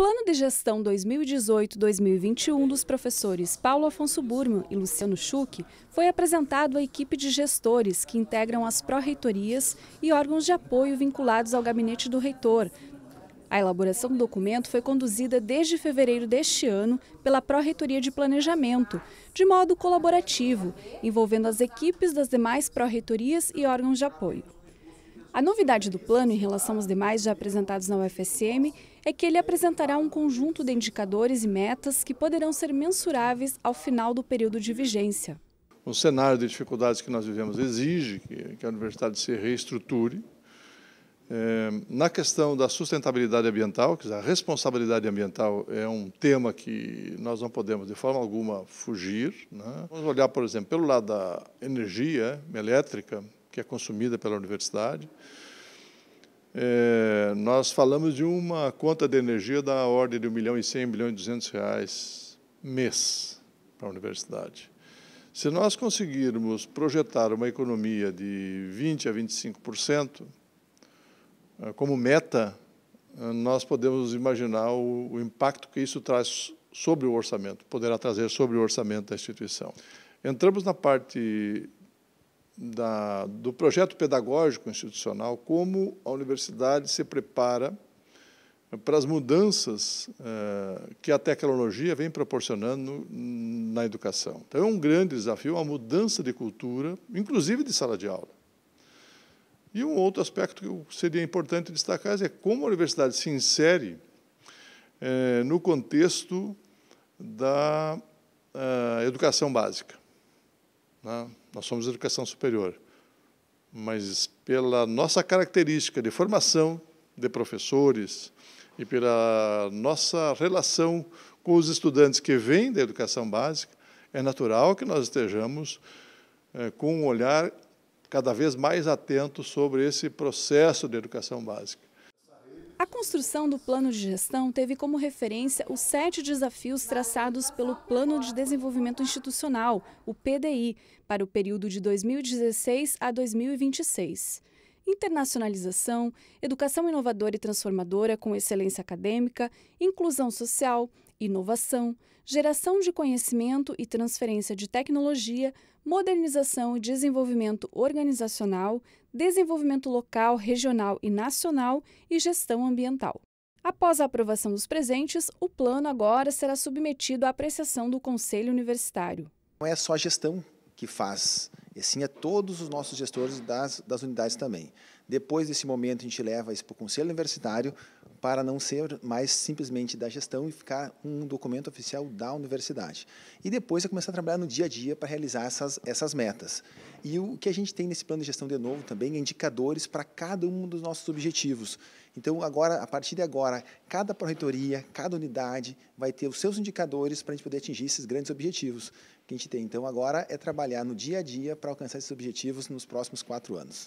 Plano de Gestão 2018-2021 dos professores Paulo Afonso Burman e Luciano Schuch foi apresentado à equipe de gestores que integram as pró-reitorias e órgãos de apoio vinculados ao gabinete do reitor. A elaboração do documento foi conduzida desde fevereiro deste ano pela Pró-Reitoria de Planejamento, de modo colaborativo, envolvendo as equipes das demais pró-reitorias e órgãos de apoio. A novidade do plano em relação aos demais já apresentados na UFSM é que ele apresentará um conjunto de indicadores e metas que poderão ser mensuráveis ao final do período de vigência. O cenário de dificuldades que nós vivemos exige que, a universidade se reestruture. É, na questão da sustentabilidade ambiental, que a responsabilidade ambiental é um tema que nós não podemos de forma alguma fugir. Né? Vamos olhar, por exemplo, pelo lado da energia elétrica, que é consumida pela universidade. É, nós falamos de uma conta de energia da ordem de 1 milhão e 100, 1 milhão e 200 reais mês para a universidade. Se nós conseguirmos projetar uma economia de 20% a 25% é, como meta, é, nós podemos imaginar o, o impacto que isso traz sobre o orçamento, poderá trazer sobre o orçamento da instituição. Entramos na parte da, do projeto pedagógico institucional, como a universidade se prepara para as mudanças eh, que a tecnologia vem proporcionando na educação. Então, é um grande desafio a mudança de cultura, inclusive de sala de aula. E um outro aspecto que seria importante destacar é como a universidade se insere eh, no contexto da uh, educação básica. Né? Nós somos educação superior, mas pela nossa característica de formação de professores e pela nossa relação com os estudantes que vêm da educação básica, é natural que nós estejamos é, com um olhar cada vez mais atento sobre esse processo de educação básica. A construção do plano de gestão teve como referência os sete desafios traçados pelo Plano de Desenvolvimento Institucional, o PDI, para o período de 2016 a 2026. Internacionalização, educação inovadora e transformadora com excelência acadêmica, inclusão social, inovação, geração de conhecimento e transferência de tecnologia, modernização e desenvolvimento organizacional, desenvolvimento local, regional e nacional e gestão ambiental. Após a aprovação dos presentes, o plano agora será submetido à apreciação do Conselho Universitário. Não é só a gestão que faz, e sim é todos os nossos gestores das, das unidades também. Depois desse momento, a gente leva isso para o Conselho Universitário, para não ser mais simplesmente da gestão e ficar um documento oficial da universidade. E depois é começar a trabalhar no dia a dia para realizar essas, essas metas. E o que a gente tem nesse plano de gestão de novo também é indicadores para cada um dos nossos objetivos. Então, agora, a partir de agora, cada proreitoria, cada unidade vai ter os seus indicadores para a gente poder atingir esses grandes objetivos que a gente tem. Então, agora é trabalhar no dia a dia para alcançar esses objetivos nos próximos quatro anos.